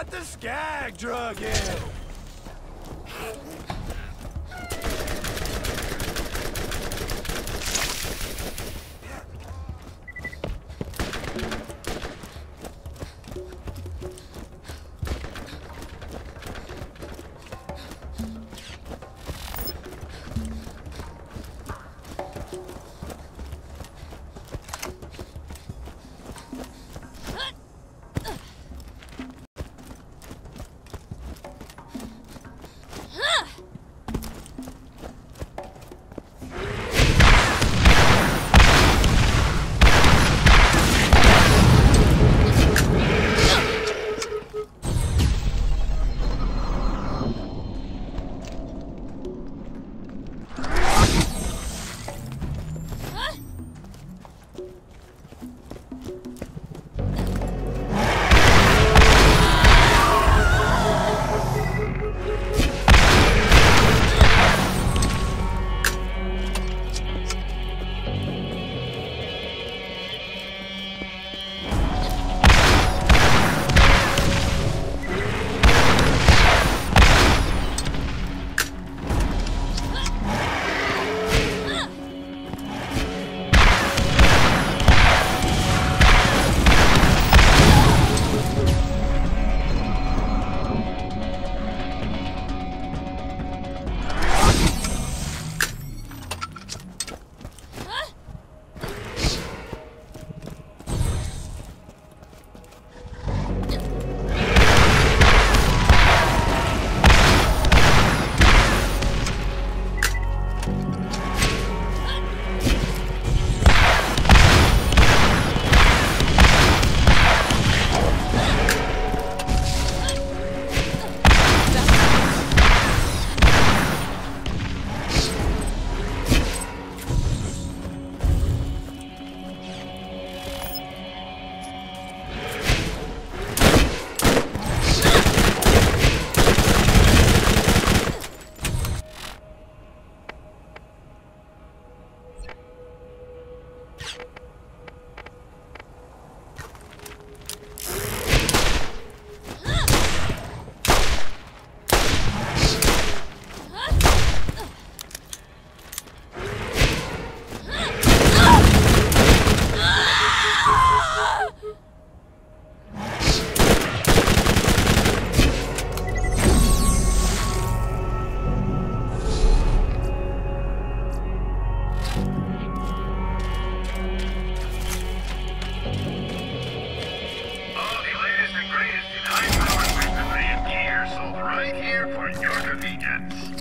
what the skag drug in! For your convenience.